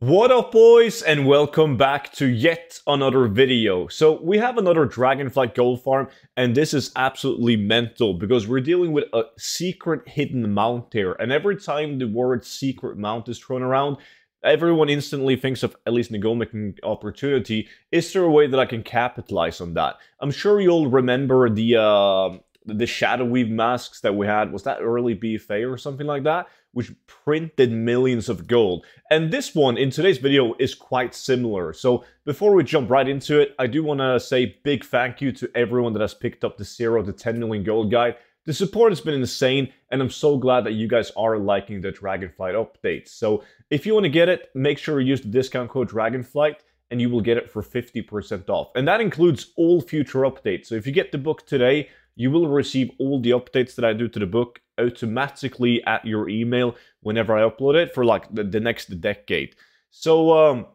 What up boys and welcome back to yet another video. So we have another Dragonflight gold farm and this is absolutely mental because we're dealing with a secret hidden mount here and every time the word secret mount is thrown around everyone instantly thinks of at least a gold making opportunity. Is there a way that I can capitalize on that? I'm sure you'll remember the uh, the Shadow Weave masks that we had. Was that early BFA or something like that? which printed millions of gold. And this one in today's video is quite similar. So before we jump right into it, I do want to say big thank you to everyone that has picked up the 0 to 10 million gold guide. The support has been insane, and I'm so glad that you guys are liking the Dragonflight updates. So if you want to get it, make sure you use the discount code Dragonflight, and you will get it for 50% off. And that includes all future updates. So if you get the book today, you will receive all the updates that I do to the book automatically at your email whenever I upload it for like the, the next decade. So um,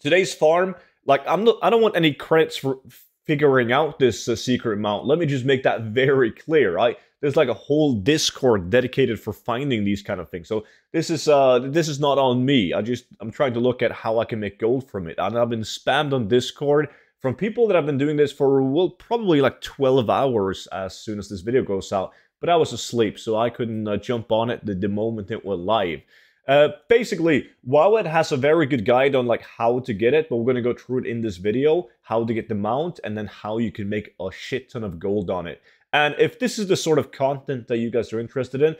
today's farm, like I'm not, I don't want any credits for figuring out this uh, secret mount. Let me just make that very clear. I There's like a whole Discord dedicated for finding these kind of things. So this is uh this is not on me. I just I'm trying to look at how I can make gold from it. And I've been spammed on Discord from people that have been doing this for well probably like 12 hours as soon as this video goes out but I was asleep, so I couldn't uh, jump on it the, the moment it went live. Uh, basically, Wowhead has a very good guide on like how to get it, but we're going to go through it in this video, how to get the mount, and then how you can make a shit ton of gold on it. And if this is the sort of content that you guys are interested in,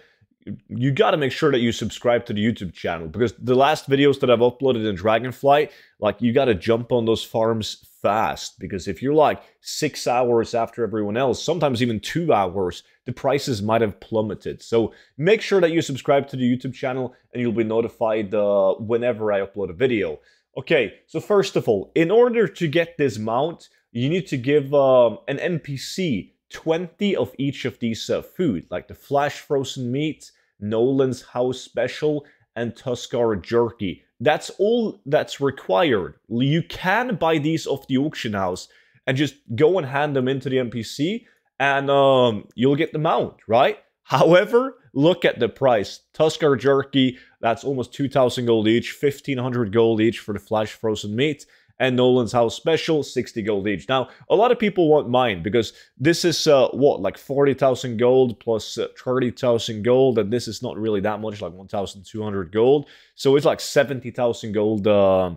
you got to make sure that you subscribe to the YouTube channel because the last videos that I've uploaded in Dragonflight, like you got to jump on those farms fast because if you're like six hours after everyone else, sometimes even two hours, the prices might have plummeted. So make sure that you subscribe to the YouTube channel and you'll be notified uh, whenever I upload a video. Okay, so first of all, in order to get this mount, you need to give um, an NPC 20 of each of these uh, food, like the flash frozen meat, Nolan's house special, and Tuskarr jerky. That's all that's required. You can buy these off the auction house and just go and hand them into the NPC and um, you'll get the mount, right? However, look at the price. Tuskarr jerky, that's almost 2,000 gold each, 1,500 gold each for the flash frozen meat and Nolan's House Special, 60 gold each. Now, a lot of people want mine because this is, uh, what, like 40,000 gold plus uh, 30,000 gold, and this is not really that much, like 1,200 gold. So it's like 70,000 gold uh,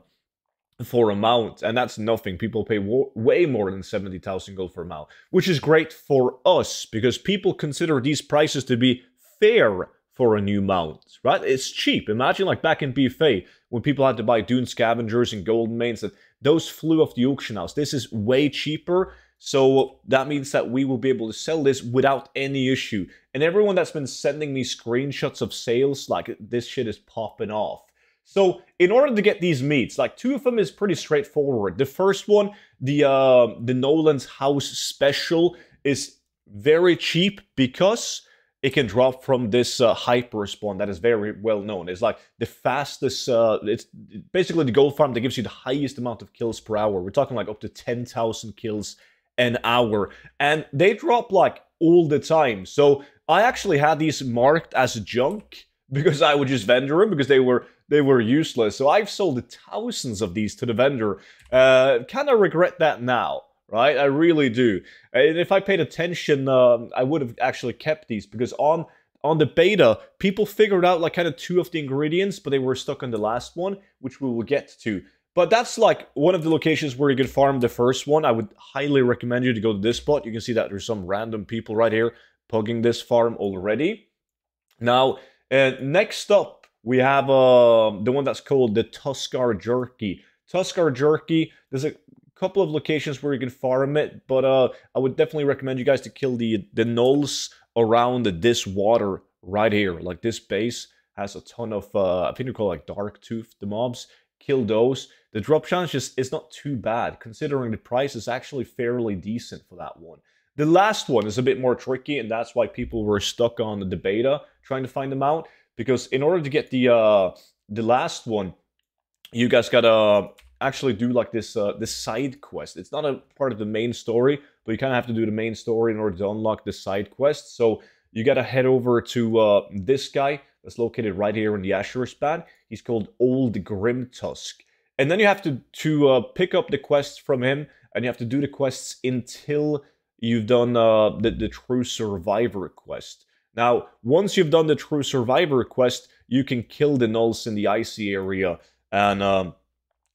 for a mount, and that's nothing. People pay way more than 70,000 gold for a mount, which is great for us because people consider these prices to be fair for a new mount, right? It's cheap. Imagine like back in BFA when people had to buy Dune Scavengers and Golden Manes that those flew off the auction house. This is way cheaper. So that means that we will be able to sell this without any issue. And everyone that's been sending me screenshots of sales, like this shit is popping off. So in order to get these meats, like two of them is pretty straightforward. The first one, the uh, the Nolan's House Special, is very cheap because it can drop from this uh, hyper spawn that is very well known. It's like the fastest, uh, it's basically the gold farm that gives you the highest amount of kills per hour. We're talking like up to 10,000 kills an hour. And they drop like all the time. So I actually had these marked as junk because I would just vendor them because they were they were useless. So I've sold thousands of these to the vendor. Uh, kind of regret that now right? I really do. And if I paid attention, um, I would have actually kept these because on on the beta, people figured out like kind of two of the ingredients, but they were stuck on the last one, which we will get to. But that's like one of the locations where you can farm the first one. I would highly recommend you to go to this spot. You can see that there's some random people right here pugging this farm already. Now, uh, next up, we have uh, the one that's called the Tuskarr Jerky. Tuskarr Jerky, there's a couple of locations where you can farm it, but uh, I would definitely recommend you guys to kill the the gnolls around this water right here. Like this base has a ton of, uh, I think they call like dark tooth, the mobs. Kill those. The drop chance just is not too bad, considering the price is actually fairly decent for that one. The last one is a bit more tricky, and that's why people were stuck on the beta trying to find them out. Because in order to get the uh, the last one, you guys gotta actually do like this uh, this side quest. It's not a part of the main story, but you kind of have to do the main story in order to unlock the side quest. So you gotta head over to uh, this guy that's located right here in the Azure span. He's called Old Grimtusk, And then you have to, to uh, pick up the quests from him, and you have to do the quests until you've done uh, the, the True Survivor quest. Now, once you've done the True Survivor quest, you can kill the gnolls in the icy area and um,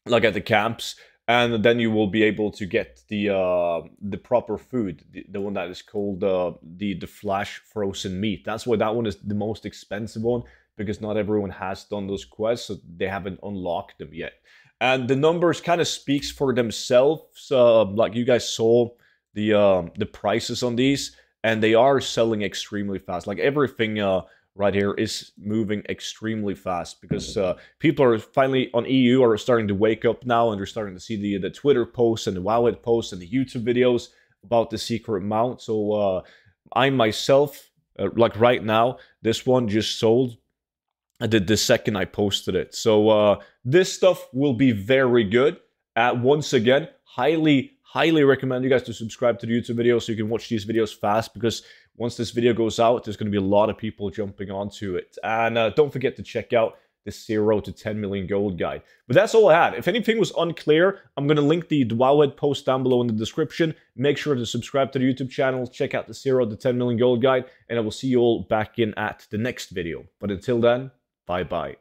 like at the camps, and then you will be able to get the uh, the proper food, the, the one that is called uh, the the flash frozen meat. That's why that one is the most expensive one because not everyone has done those quests, so they haven't unlocked them yet. And the numbers kind of speaks for themselves. Uh, like you guys saw the um, the prices on these, and they are selling extremely fast. Like everything uh, right here is moving extremely fast because uh, people are finally on EU are starting to wake up now and they're starting to see the the Twitter posts and the wallet posts and the YouTube videos about the secret mount. So uh, I myself, uh, like right now, this one just sold. Did the second I posted it. So uh, this stuff will be very good. Uh, once again, highly highly recommend you guys to subscribe to the YouTube video so you can watch these videos fast because once this video goes out, there's going to be a lot of people jumping onto it. And uh, don't forget to check out the 0 to 10 million gold guide. But that's all I had. If anything was unclear, I'm going to link the Wowhead post down below in the description. Make sure to subscribe to the YouTube channel, check out the 0 to 10 million gold guide, and I will see you all back in at the next video. But until then, bye-bye.